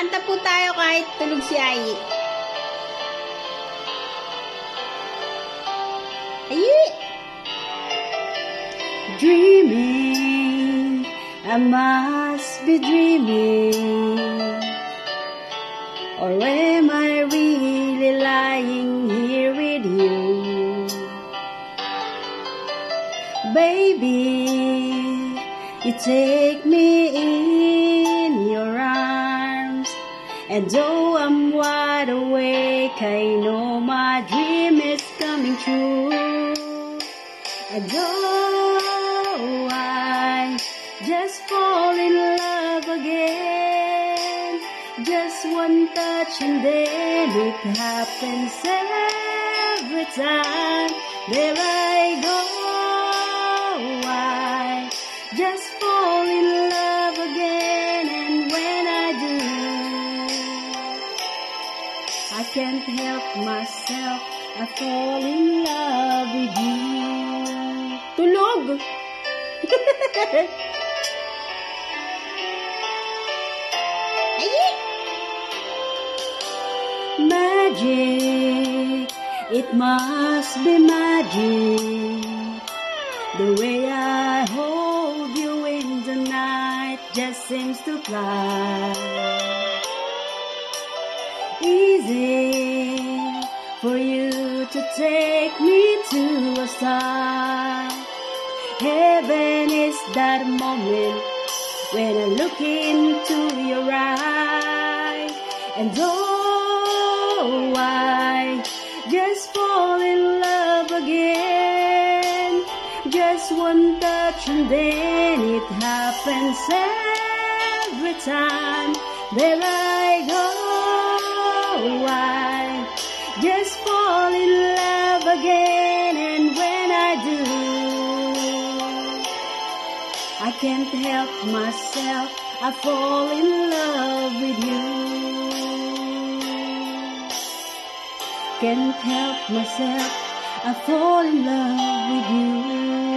Kanta po tayo kahit tulog si Ai. Ayi! Dreaming, I must be dreaming. Or am I really lying here with you? Baby, you take me in And though I'm wide awake, I know my dream is coming true. And though I just fall in love again, just one touch and then it happens every time. There I go, I just fall can't help myself. I fall in love with you. Tulog! Magic, it must be magic. The way I hold you in the night just seems to fly. Easy for you to take me to a star. Heaven is that moment when I look into your eyes. And oh, I just fall in love again. Just one touch and then it happens every time. There I go, I can't help myself. I fall in love with you. Can't help myself. I fall in love with you.